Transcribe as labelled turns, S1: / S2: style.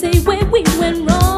S1: say where we went wrong.